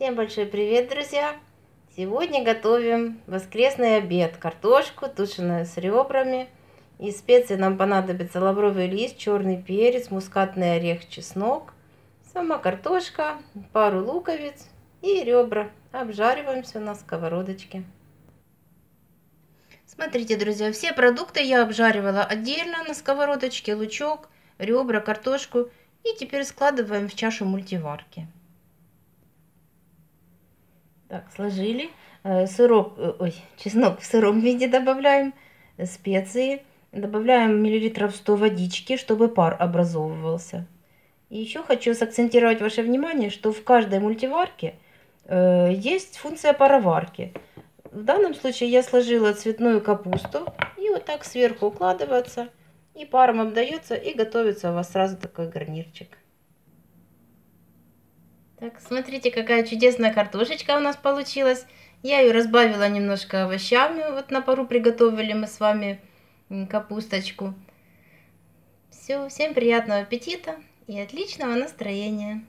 Всем большой привет, друзья! Сегодня готовим воскресный обед. Картошку, тушеную с ребрами. Из специй нам понадобится лавровый лист, черный перец, мускатный орех, чеснок, сама картошка, пару луковиц и ребра. Обжариваем все на сковородочке. Смотрите, друзья, все продукты я обжаривала отдельно на сковородочке. Лучок, ребра, картошку. И теперь складываем в чашу мультиварки. Так, сложили. Э, сырок, э, ой, чеснок в сыром виде добавляем. Специи. Добавляем миллилитров 100 водички, чтобы пар образовывался. И еще хочу сакцентировать ваше внимание, что в каждой мультиварке э, есть функция пароварки. В данном случае я сложила цветную капусту и вот так сверху укладывается. И паром обдается и готовится у вас сразу такой гарнирчик. Так, смотрите, какая чудесная картошечка у нас получилась. Я ее разбавила немножко овощами. Вот на пару приготовили мы с вами капусточку. Все, всем приятного аппетита и отличного настроения.